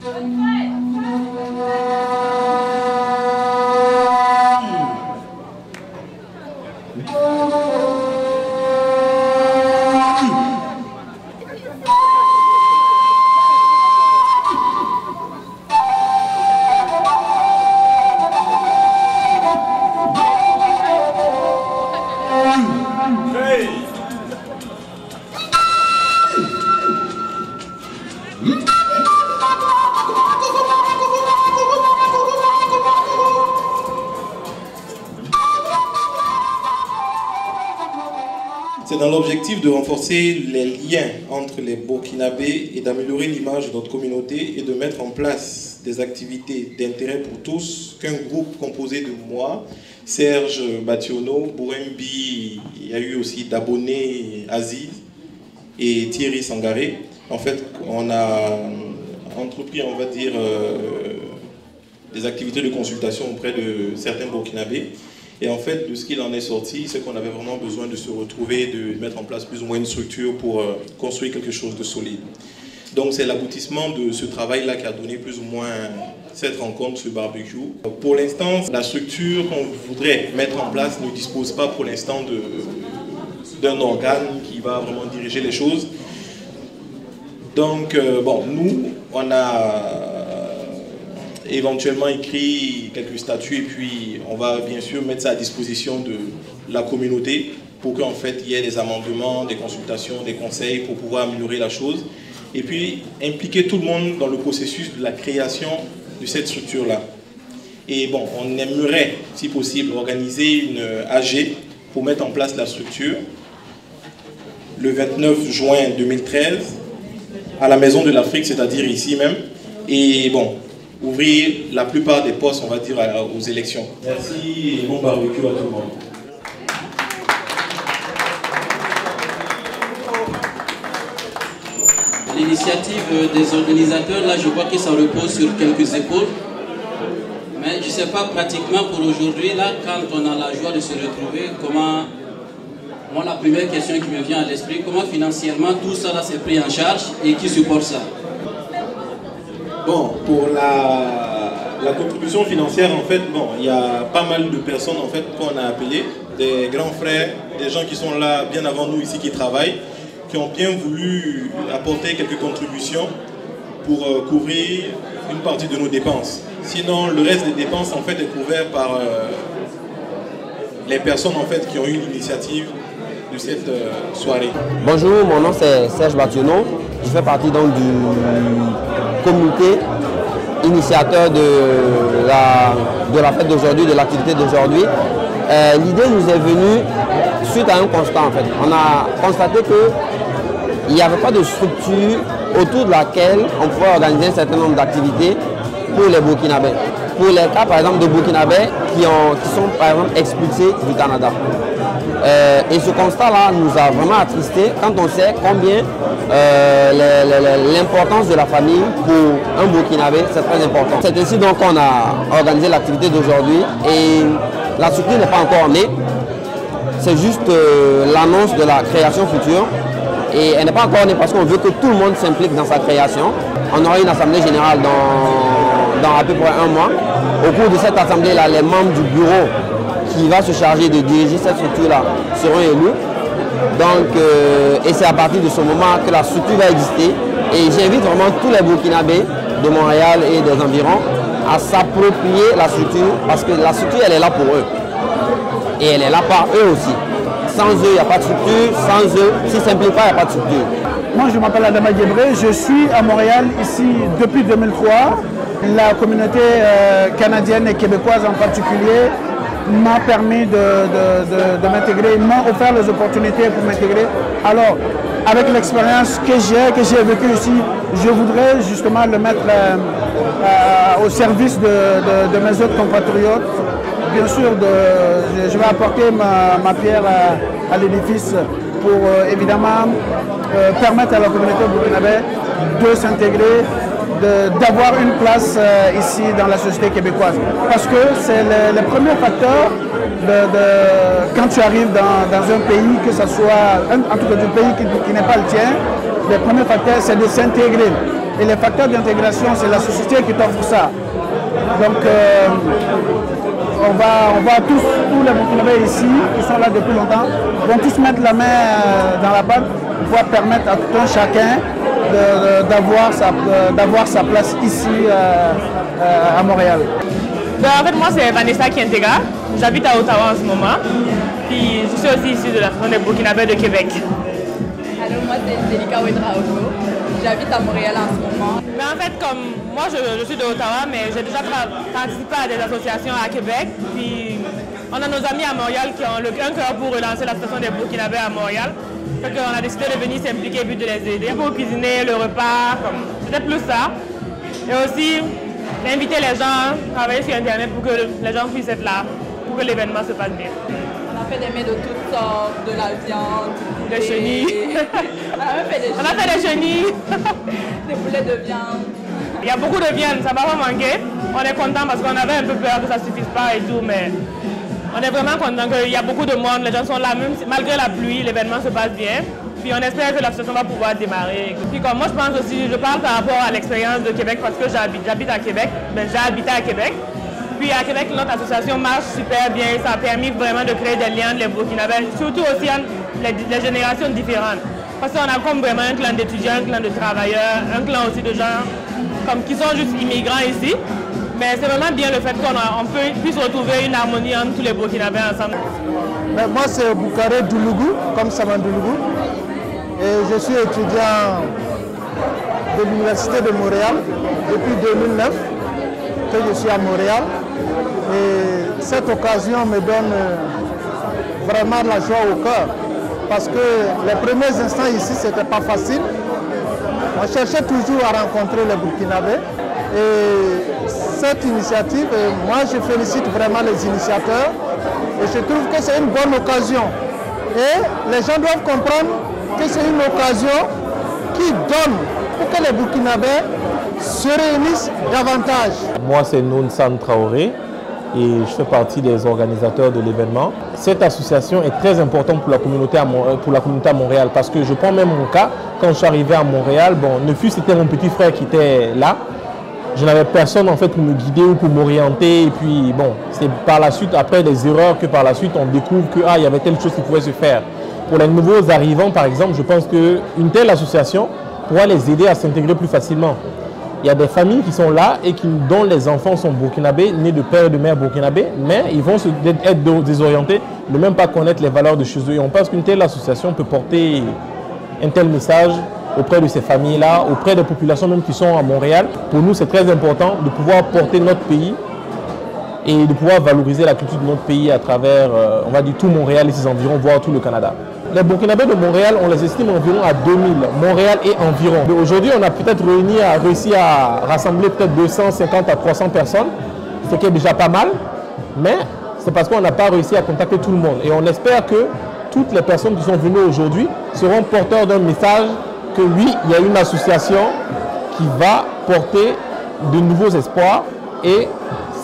C'est dans l'objectif de renforcer les liens entre les Burkinabés et d'améliorer l'image de notre communauté et de mettre en place des activités d'intérêt pour tous qu'un groupe composé de moi, Serge Bationo, Bourembi, il y a eu aussi d'abonnés Aziz et Thierry Sangaré. En fait, on a entrepris, on va dire, euh, des activités de consultation auprès de certains Burkinabés. Et en fait, de ce qu'il en est sorti, c'est qu'on avait vraiment besoin de se retrouver, de mettre en place plus ou moins une structure pour euh, construire quelque chose de solide. Donc c'est l'aboutissement de ce travail-là qui a donné plus ou moins cette rencontre, ce barbecue. Pour l'instant, la structure qu'on voudrait mettre en place ne dispose pas pour l'instant d'un organe qui va vraiment diriger les choses. Donc, euh, bon, nous, on a éventuellement écrit quelques statuts et puis on va bien sûr mettre ça à disposition de la communauté pour qu'en fait il y ait des amendements, des consultations, des conseils pour pouvoir améliorer la chose et puis impliquer tout le monde dans le processus de la création de cette structure-là. Et bon, on aimerait, si possible, organiser une AG pour mettre en place la structure le 29 juin 2013 à la Maison de l'Afrique, c'est-à-dire ici même. Et bon, ouvrir la plupart des postes, on va dire, aux élections. Merci et bon barbecue à tout le monde. L'initiative des organisateurs, là, je vois que ça repose sur quelques épaules. Mais je ne sais pas pratiquement pour aujourd'hui, là, quand on a la joie de se retrouver, comment... Moi, la première question qui me vient à l'esprit, comment financièrement tout ça s'est pris en charge et qui supporte ça? Bon, pour la, contribution financière, en fait, bon, il y a pas mal de personnes en fait qu'on a appelées, des grands frères, des gens qui sont là bien avant nous ici qui travaillent, qui ont bien voulu apporter quelques contributions pour euh, couvrir une partie de nos dépenses. Sinon, le reste des dépenses en fait est couvert par euh, les personnes en fait qui ont eu l'initiative de cette euh, soirée. Bonjour, mon nom c'est Serge Bationo. Je fais partie donc du comité initiateur de la, fête d'aujourd'hui, de l'activité d'aujourd'hui. Euh, L'idée nous est venue suite à un constat en fait. On a constaté qu'il n'y avait pas de structure autour de laquelle on pouvait organiser un certain nombre d'activités pour les Burkinabés. Pour les cas par exemple de Burkinabés qui, qui sont par exemple expulsés du Canada. Euh, et ce constat-là nous a vraiment attristé quand on sait combien euh, l'importance de la famille pour un Burkinabé, c'est très important. C'est ainsi donc qu'on a organisé l'activité d'aujourd'hui et la structure n'est pas encore née. C'est juste euh, l'annonce de la création future et elle n'est pas encore née parce qu'on veut que tout le monde s'implique dans sa création. On aura une assemblée générale dans à peu près un mois. Au cours de cette assemblée-là, les membres du bureau qui va se charger de diriger cette structure-là seront élus. Donc, euh, et c'est à partir de ce moment que la structure va exister. Et j'invite vraiment tous les Burkinabés de Montréal et des environs à s'approprier la structure parce que la structure, elle est là pour eux. Et elle est là par eux aussi. Sans eux, il n'y a pas de structure. Sans eux, ne s'impliquent pas, il n'y a pas de structure. Moi, je m'appelle Adama Guébré. Je suis à Montréal ici depuis 2003. La communauté euh, canadienne et québécoise en particulier m'a permis de, de, m'intégrer, m'a offert les opportunités pour m'intégrer. Alors, avec l'expérience que j'ai, que j'ai vécue ici, je voudrais justement le mettre euh, euh, au service de, mes autres compatriotes. Bien sûr, je, vais apporter ma, pierre à, l'édifice pour euh, évidemment permettre à la communauté burkinabé de s'intégrer, d'avoir une place euh, ici dans la société québécoise. Parce que c'est le, premier facteur quand tu arrives dans, un pays, que ce soit, en tout cas du pays qui, n'est pas le tien, le premier facteur c'est de s'intégrer. Et les facteurs d'intégration, c'est la société qui t'offre ça. Donc, euh, on, va, on va tous, tous les Burkinabés ici, qui sont là depuis longtemps, vont tous mettre la main euh, dans la pâte pour pouvoir permettre à tout un chacun d'avoir sa, sa, place ici à Montréal. Ben, en fait, moi, c'est Vanessa Kientega. J'habite à Ottawa en ce moment. Puis, je suis aussi issue de la Fondation des Burkinabés de Québec. Alors, moi, c'est Zelika Ouedraogo. J'habite à Montréal en ce moment. Mais en fait, comme moi, je, suis de Ottawa, mais j'ai déjà participé à des associations à Québec. Puis, on a nos amis à Montréal qui ont le, un cœur pour relancer l'association des Burkinabés à Montréal. Donc, on a décidé de venir s'impliquer but de les aider pour cuisiner le repas. C'était plus ça. Et aussi, inviter les gens à travailler sur Internet pour que les gens puissent être là, pour que l'événement se passe bien. On a fait des mets de toutes sortes, de la viande, des chenilles. on a fait des chenilles. On a fait des chenilles. des boulets de viande. Il y a beaucoup de viande, ça va pas manquer. On est content parce qu'on avait un peu peur que ça ne suffise pas et tout, mais on est vraiment content qu'il y a beaucoup de monde, les gens sont là, même malgré la pluie, l'événement se passe bien. Puis on espère que l'association va pouvoir démarrer. Puis comme moi je pense aussi, je parle par rapport à l'expérience de Québec parce que j'habite à Québec, ben, j'ai habité à Québec. Puis à Québec, notre association marche super bien. Ça a permis vraiment de créer des liens les Burkinabés, surtout aussi les, les générations différentes. Parce qu'on a comme vraiment un clan d'étudiants, un clan de travailleurs, un clan aussi de gens comme, qui sont juste immigrants ici. Mais c'est vraiment bien le fait qu'on puisse retrouver une harmonie entre tous les Burkinabés ensemble. moi, c'est Boukaré Doulougou, comme Saman Doulougou. Et je suis étudiant de l'Université de Montréal depuis 2009 que je suis à Montréal. Et cette occasion me donne vraiment de la joie au cœur parce que les premiers instants ici, ce n'était pas facile. On cherchait toujours à rencontrer les Burkinabés. Et cette initiative, moi je félicite vraiment les initiateurs et je trouve que c'est une bonne occasion. Et les gens doivent comprendre que c'est une occasion qui donne pour que les Burkinabés se réunissent davantage. Moi, c'est Noun San Traoré et je fais partie des organisateurs de l'événement. Cette association est très importante pour la communauté à, pour la communauté à Montréal parce que je prends même mon cas, quand je suis arrivé à Montréal, bon, ne fût c'était mon petit frère qui était là, je n'avais personne en fait pour me guider ou pour m'orienter et puis bon, c'est par la suite, après les erreurs que par la suite on découvre qu'il ah, y avait telle chose qui pouvait se faire. Pour les nouveaux arrivants, par exemple, je pense qu'une telle association pourra les aider à s'intégrer plus facilement. Il y a des familles qui sont là et qui, dont les enfants sont burkinabés, nés de père et de mère burkinabés, mais ils vont être désorientés, ne même pas connaître les valeurs de chez eux. Et on pense qu'une telle association peut porter un tel message auprès de ces familles-là, auprès des populations même qui sont à Montréal. Pour nous, c'est très important de pouvoir porter notre pays et de pouvoir valoriser la culture de notre pays à travers, euh, on va dire, tout Montréal et ses environs, voire tout le Canada. Les Burkinabés de Montréal, on les estime environ à 2000, Montréal et environ. Aujourd'hui, on a peut-être réuni, réussi à rassembler peut-être 250 à 300 personnes, ce qui est déjà pas mal, mais c'est parce qu'on n'a pas réussi à contacter tout le monde. Et on espère que toutes les personnes qui sont venues aujourd'hui seront porteurs d'un message que oui, il y a une association qui va porter de nouveaux espoirs et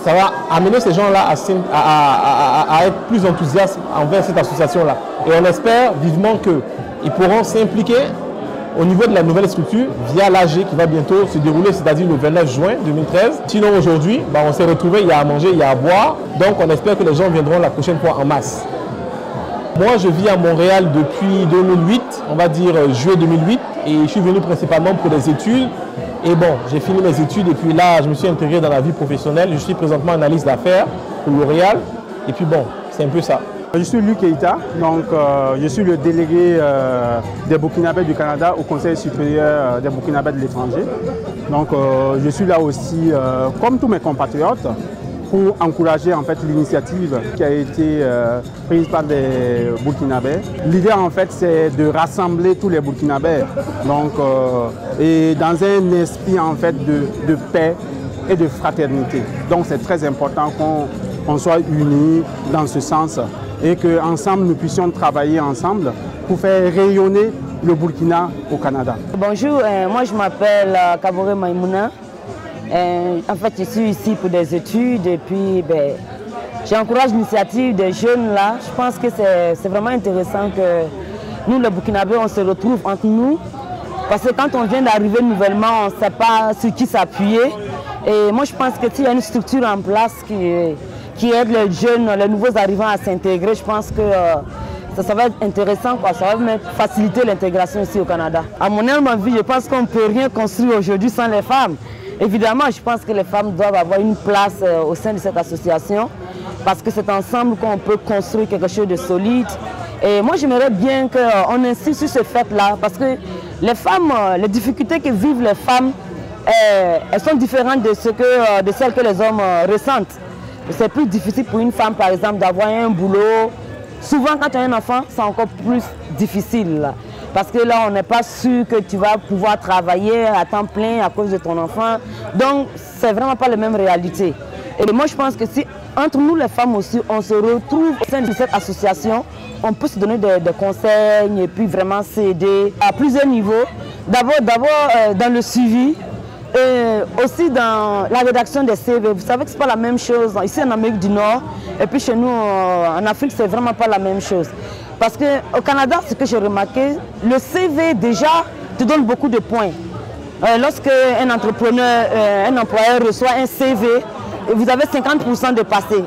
ça va amener ces gens-là à, être plus enthousiastes envers cette association-là. Et on espère vivement qu'ils pourront s'impliquer au niveau de la nouvelle structure via l'AG qui va bientôt se dérouler, c'est-à-dire le 29 juin 2013. Sinon aujourd'hui, bah, on s'est retrouvés, il y a à manger, il y a à boire. Donc on espère que les gens viendront la prochaine fois en masse. Moi, je vis à Montréal depuis 2008, on va dire euh, juillet 2008, et je suis venu principalement pour des études. Et bon, j'ai fini mes études et puis là, je me suis intégré dans la vie professionnelle. Je suis présentement analyste d'affaires pour L'Oréal. Et puis bon, c'est un peu ça. Je suis Luc Keita, donc euh, je suis le délégué euh, des Burkinabés du Canada au Conseil supérieur des Burkinabés de l'étranger. Donc je suis là aussi, comme tous mes compatriotes, pour encourager en fait l'initiative qui a été euh, prise par des Burkinabés. L'idée en fait c'est de rassembler tous les Burkinabés donc, euh, et dans un esprit en fait de, paix et de fraternité. Donc c'est très important qu'on soit unis dans ce sens et qu'ensemble nous puissions travailler ensemble pour faire rayonner le Burkina au Canada. Bonjour, euh, moi je m'appelle Kabore Maimouna. Euh, en fait, je suis ici pour des études et puis ben, j'encourage l'initiative des jeunes là. Je pense que c'est vraiment intéressant que nous, les Burkinabés, on se retrouve entre nous Parce que quand on vient d'arriver nouvellement, on ne sait pas sur qui s'appuyer. Et moi, je pense que s'il y a une structure en place qui, qui aide les jeunes, les nouveaux arrivants à s'intégrer, je pense que euh, ça, va être intéressant, quoi. ça va même faciliter l'intégration ici au Canada. À mon humble avis, je pense qu'on ne peut rien construire aujourd'hui sans les femmes. Évidemment, je pense que les femmes doivent avoir une place euh, au sein de cette association parce que c'est ensemble qu'on peut construire quelque chose de solide. Et moi, j'aimerais bien qu'on insiste sur ce fait-là parce que les femmes, euh, les difficultés que vivent les femmes, euh, elles sont différentes de, de celles que les hommes ressentent. C'est plus difficile pour une femme, par exemple, d'avoir un boulot. Souvent, quand tu as un enfant, c'est encore plus difficile. Parce que là, on n'est pas sûr que tu vas pouvoir travailler à temps plein à cause de ton enfant. Donc, c'est vraiment pas la même réalité. Et moi, je pense que si entre nous, les femmes aussi, on se retrouve au sein de cette association, on peut se donner des, conseils et puis vraiment s'aider à plusieurs niveaux. D'abord, d'abord euh, dans le suivi, et aussi dans la rédaction des CV. Vous savez que ce n'est pas la même chose ici en Amérique du Nord et puis chez nous en Afrique, c'est vraiment pas la même chose. Parce qu'au Canada, ce que j'ai remarqué, le CV déjà te donne beaucoup de points. Euh, lorsque un entrepreneur, euh, un employeur reçoit un CV, vous avez 50% de passé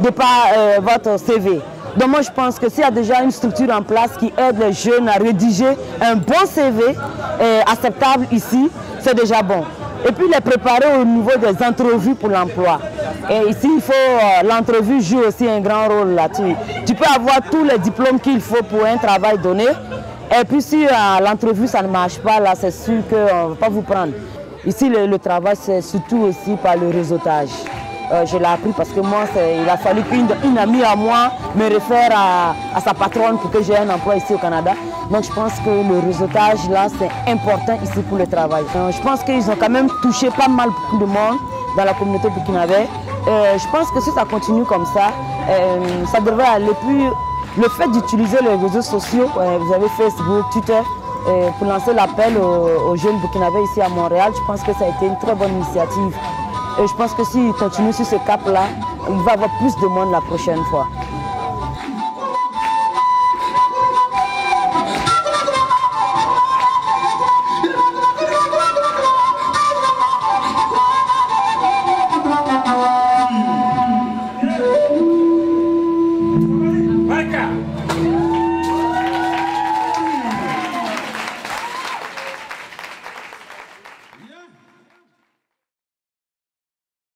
de par euh, votre CV. Donc moi je pense que s'il y a déjà une structure en place qui aide les jeunes à rédiger un bon CV acceptable ici, c'est déjà bon et puis les préparer au niveau des entrevues pour l'emploi. Et ici, il faut euh, l'entrevue joue aussi un grand rôle là-dessus. Tu peux avoir tous les diplômes qu'il faut pour un travail donné. Et puis si euh, l'entrevue ça ne marche pas, là c'est sûr qu'on ne va pas vous prendre. Ici, le travail, c'est surtout aussi par le réseautage. Euh, je l'ai appris parce que moi, il a fallu qu'une amie à moi me réfère à, sa patronne pour que j'ai un emploi ici au Canada. Donc je pense que le réseautage là, c'est important ici pour le travail. Euh, je pense qu'ils ont quand même touché pas mal de monde dans la communauté burkinabé. Euh, je pense que si ça continue comme ça, ça devrait aller. Puis le fait d'utiliser les réseaux sociaux, vous avez Facebook, Twitter, pour lancer l'appel aux, aux jeunes burkinabés ici à Montréal, je pense que ça a été une très bonne initiative. Et je pense que s'il continue sur ce cap-là, il va y avoir plus de monde la prochaine fois.